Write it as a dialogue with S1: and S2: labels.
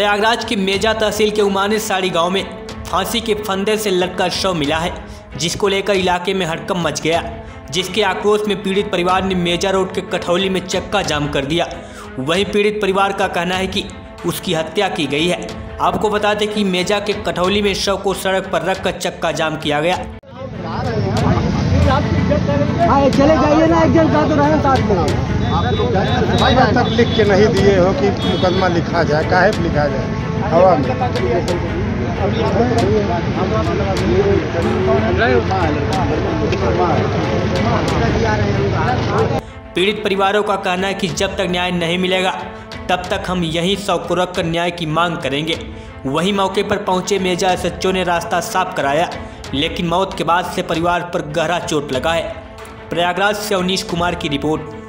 S1: प्रयागराज की मेजा तहसील के उमाने साड़ी गाँव में फांसी के फंदे से लटका शव मिला है, जिसको लेकर इलाके में हड़कम मच गया। जिसके आक्रोश में पीड़ित परिवार ने मेजा रोड के कठौली में चक्का जाम कर दिया। वहीं पीड़ित परिवार का कहना है कि उसकी हत्या की गई है। आपको बता दें कि मेजा के कठौली में शव को सड़क पर रखकर चक्का जाम किया गया।
S2: हाँ चले जाइए ना, एक जन का तो साथ में।
S3: अब तक लिख के नहीं दिए हो कि मुकदमा लिखा जाए, काहे लिखा जाए? हवा में।
S1: पीड़ित परिवारों का कहना है कि जब तक न्याय नहीं मिलेगा, तब तक हम यहीं शव को रखकर न्याय की मांग करेंगे। वहीं मौके पर पहुँचे मेजा एस ने रास्ता साफ़ कराया, लेकिन मौत के बाद से परिवार पर गहरा चोट लगा है। प्रयागराज से अवनीश कुमार की रिपोर्ट।